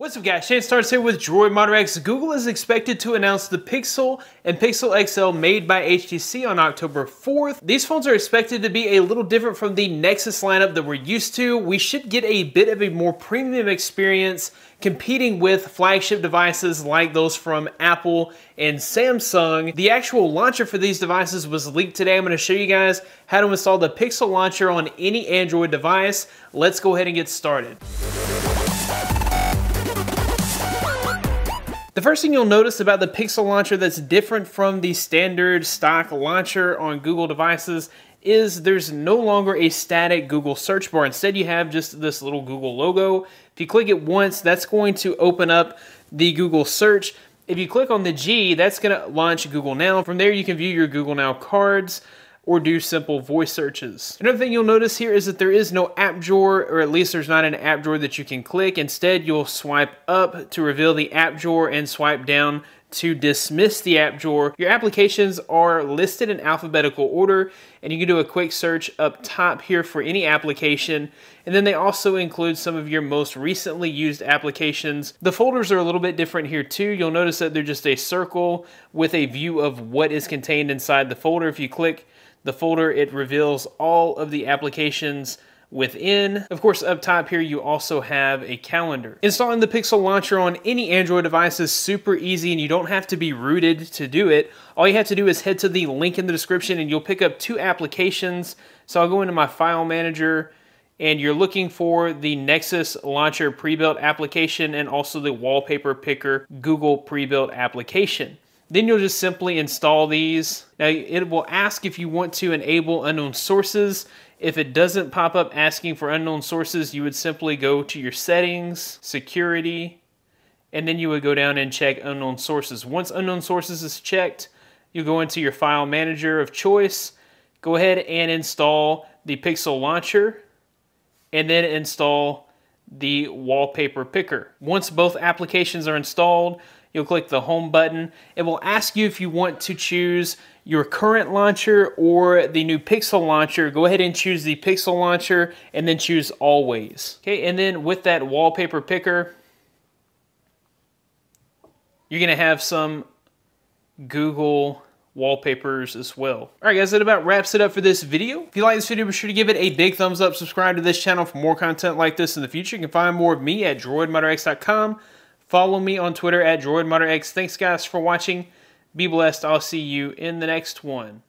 What's up guys, Shane Starnes here with Droid Modder X. Google is expected to announce the Pixel and Pixel XL made by HTC on October 4th. These phones are expected to be a little different from the Nexus lineup that we're used to. We should get a bit of a more premium experience competing with flagship devices like those from Apple and Samsung. The actual launcher for these devices was leaked today. I'm gonna show you guys how to install the Pixel launcher on any Android device. Let's go ahead and get started. The first thing you'll notice about the Pixel launcher that's different from the standard stock launcher on Google devices is there's no longer a static Google search bar. Instead, you have just this little Google logo. If you click it once, that's going to open up the Google search. If you click on the G, that's going to launch Google Now. From there, you can view your Google Now cards or do simple voice searches. Another thing you'll notice here is that there is no app drawer, or at least there's not an app drawer that you can click. Instead, you'll swipe up to reveal the app drawer and swipe down to dismiss the app drawer. Your applications are listed in alphabetical order and you can do a quick search up top here for any application. And then they also include some of your most recently used applications. The folders are a little bit different here too. You'll notice that they're just a circle with a view of what is contained inside the folder. If you click the folder, it reveals all of the applications within. Of course, up top here, you also have a calendar. Installing the Pixel Launcher on any Android device is super easy and you don't have to be rooted to do it. All you have to do is head to the link in the description and you'll pick up two applications. So I'll go into my file manager and you're looking for the Nexus Launcher pre-built application and also the Wallpaper Picker Google pre-built application. Then you'll just simply install these. Now it will ask if you want to enable unknown sources. If it doesn't pop up asking for unknown sources, you would simply go to your settings, security, and then you would go down and check unknown sources. Once unknown sources is checked, you go into your file manager of choice, go ahead and install the Pixel Launcher, and then install the Wallpaper Picker. Once both applications are installed, You'll click the home button. It will ask you if you want to choose your current launcher or the new Pixel launcher. Go ahead and choose the Pixel launcher and then choose always. Okay, and then with that wallpaper picker, you're gonna have some Google wallpapers as well. All right, guys, that about wraps it up for this video. If you like this video, be sure to give it a big thumbs up. Subscribe to this channel for more content like this in the future. You can find more of me at droidmodderx.com. Follow me on Twitter at DroidModderX. Thanks, guys, for watching. Be blessed. I'll see you in the next one.